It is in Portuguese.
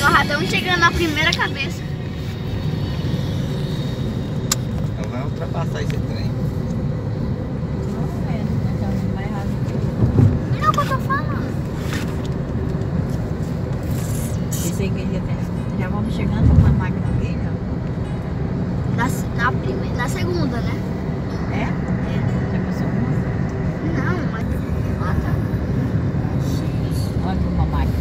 E nós chegando na primeira cabeça. Ela vai ultrapassar esse trem. Não, é o que eu tô falando. Pensei que ele ia ter. Já vamos chegando uma máquina dele, ó. Na, primeira, na segunda, né? É? É. Já passou uma? Não, mas... Ah, tá. Olha uma máquina.